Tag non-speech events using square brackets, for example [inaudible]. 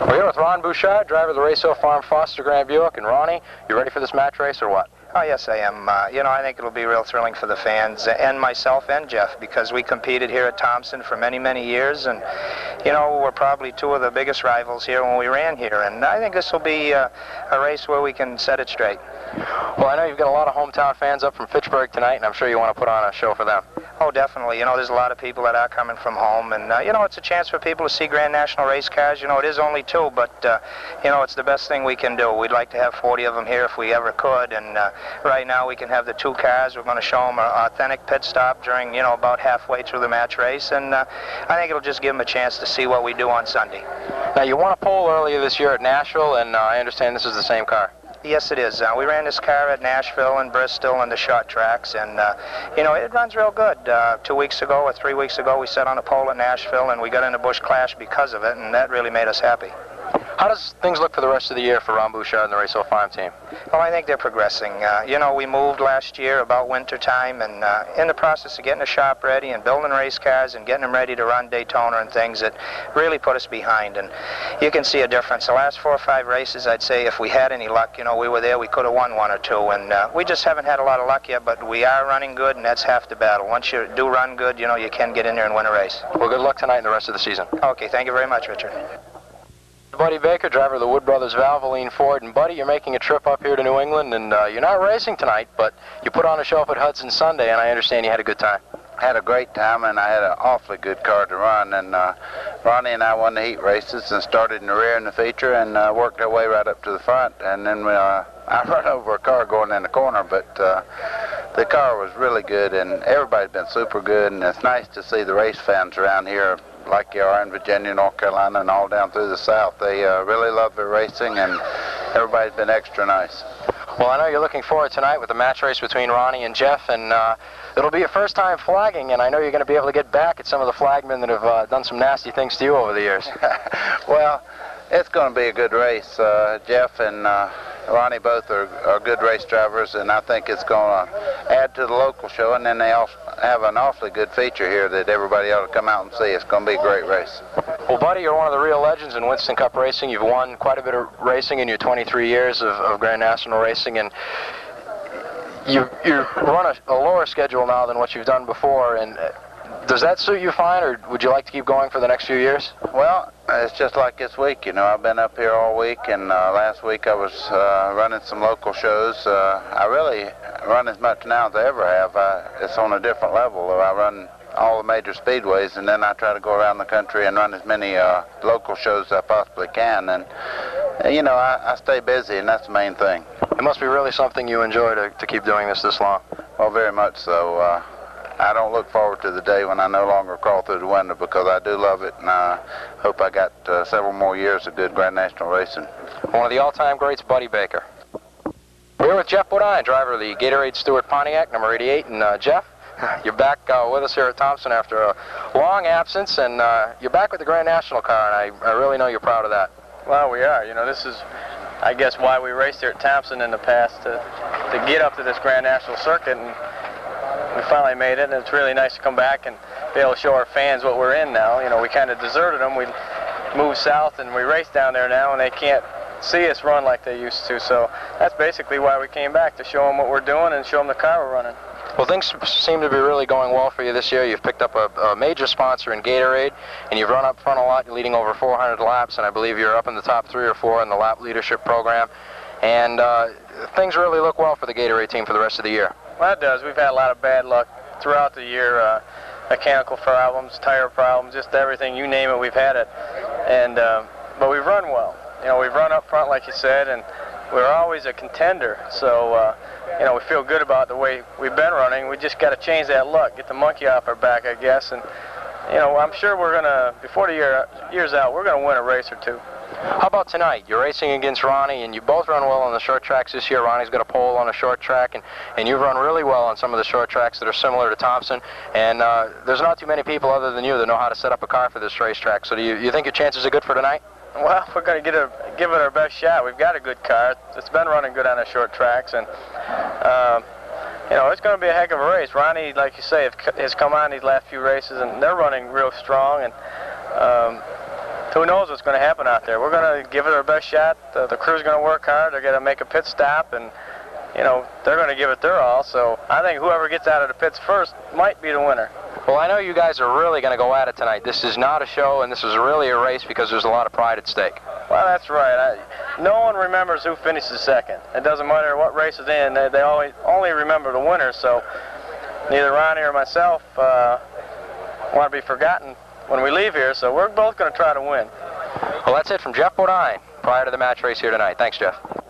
We're here with Ron Bouchard, driver of the Race Hill Farm Foster Grant Buick. And Ronnie, you ready for this match race or what? Oh, yes, I am. Uh, you know, I think it'll be real thrilling for the fans and myself and Geoff because we competed here at Thompson for many, many years. And, you know, we're probably two of the biggest rivals here when we ran here. And I think this will be uh, a race where we can set it straight. Well, I know you've got a lot of hometown fans up from Fitchburg tonight, and I'm sure you want to put on a show for them. Oh, definitely. You know, there's a lot of people that are coming from home, and, uh, you know, it's a chance for people to see Grand National race cars. You know, it is only two, but, uh, you know, it's the best thing we can do. We'd like to have 40 of them here if we ever could, and uh, right now we can have the two cars. We're going to show them an authentic pit stop during, you know, about halfway through the match race, and uh, I think it'll just give them a chance to see what we do on Sunday. Now, you won a pole earlier this year at Nashville, and uh, I understand this is the same car. Yes, it is. Uh, we ran this car at Nashville and Bristol and the short tracks, and uh, you know it runs real good. Uh, two weeks ago or three weeks ago, we set on a pole at Nashville, and we got in a Busch Clash because of it, and that really made us happy. How does things look for the rest of the year for Ron Bouchard and the Race Hill Farm team? Well, I think they're progressing. Uh, you know, we moved last year about winter time, and uh, in the process of getting the shop ready and building race cars and getting them ready to run Daytona and things, that really put us behind. And you can see a difference. The last four or five races, I'd say, if we had any luck, you know, we were there, we could have won one or two. And uh, we just haven't had a lot of luck yet, but we are running good, and that's half the battle. Once you do run good, you know, you can get in there and win a race. Well, good luck tonight and the rest of the season. Okay, thank you very much, Richard. Buddy Baker, driver of the Wood Brothers Valvoline Ford. And Buddy, you're making a trip up here to New England, and uh, you're not racing tonight, but you put on a show at Hudson Sunday, and I understand you had a good time. Had a great time, and I had an awfully good car to run. And uh, Ronnie and I won the heat races and started in the rear in the feature and uh, worked our way right up to the front. And then we, uh, [laughs] I run over a car going in the corner, but uh, the car was really good, and everybody's been super good. And it's nice to see the race fans around here like you are in Virginia, North Carolina, and all down through the South. They uh, really love their racing, and everybody's been extra nice. Well, I know you're looking forward tonight with the match race between Ronnie and Geoff, and uh, it'll be your first time flagging, and I know you're going to be able to get back at some of the flagmen that have uh, done some nasty things to you over the years. [laughs] well, it's going to be a good race. Uh, Geoff and uh, Ronnie both are, are good race drivers, and I think it's going to add to the local show. And then they also have an awfully good feature here that everybody ought to come out and see. It's going to be a great race. Well, buddy, you're one of the real legends in Winston Cup racing. You've won quite a bit of racing in your 23 years of, of Grand National racing, and you you run a, a lower schedule now than what you've done before. And uh, does that suit you fine, or would you like to keep going for the next few years? Well, it's just like this week. You know, I've been up here all week, and uh, last week I was uh, running some local shows. Uh, I really run as much now as I ever have. I, it's on a different level. I run all the major speedways, and then I try to go around the country and run as many uh, local shows as I possibly can. And, you know, I, I stay busy, and that's the main thing. It must be really something you enjoy to, to keep doing this this long. Well, very much so. Uh, I don't look forward to the day when I no longer crawl through the window because I do love it, and I hope I got uh, several more years of good Grand National racing. One of the all-time greats, Buddy Baker. We're here with Geoff Bodine, driver of the Gatorade Stewart Pontiac, number 88. And uh, Geoff, [laughs] you're back uh, with us here at Thompson after a long absence, and uh, you're back with the Grand National car, and I, I really know you're proud of that. Well, we are. You know, this is, I guess, why we raced here at Thompson in the past, to, to get up to this Grand National circuit, and we finally made it, and it's really nice to come back and be able to show our fans what we're in now. You know, we kind of deserted them. We moved south, and we race down there now, and they can't see us run like they used to. So that's basically why we came back, to show them what we're doing and show them the car we're running. Well, things seem to be really going well for you this year. You've picked up a, a, major sponsor in Gatorade, and you've run up front a lot, leading over 400 laps, and I believe you're up in the top three or four in the lap leadership program. And uh, things really look well for the Gatorade team for the rest of the year. Well, it does. We've had a lot of bad luck throughout the year. Uh, mechanical problems, tire problems, just everything, you name it, we've had it. And uh, But we've run well. You know, we've run up front, like you said, and we're always a contender. So, uh, you know, we feel good about the way we've been running. We just got to change that luck, get the monkey off our back, I guess. And, you know, I'm sure we're going to, before the year, year's out, we're going to win a race or two. How about tonight? You're racing against Ronnie, and you both run well on the short tracks this year. Ronnie's got a pole on a short track, and, and you've run really well on some of the short tracks that are similar to Thompson. And uh, there's not too many people other than you that know how to set up a car for this racetrack. So do you, you think your chances are good for tonight? Well, we're going to give it our best shot. We've got a good car. It's been running good on the short tracks, and um, you know it's going to be a heck of a race. Ronnie, like you say, has come on these last few races, and they're running real strong. And um, who knows what's going to happen out there. We're going to give it our best shot. The, the crew's going to work hard. They're going to make a pit stop, and you know they're going to give it their all. So I think whoever gets out of the pits first might be the winner. Well, I know you guys are really going to go at it tonight. This is not a show, and this is really a race because there's a lot of pride at stake. Well, that's right. I, no one remembers who finishes second. It doesn't matter what race is in. They, they always only remember the winner. So neither Ronnie or myself uh, want to be forgotten when we leave here. So we're both going to try to win. Well, that's it from Geoff Bodine prior to the match race here tonight. Thanks, Geoff.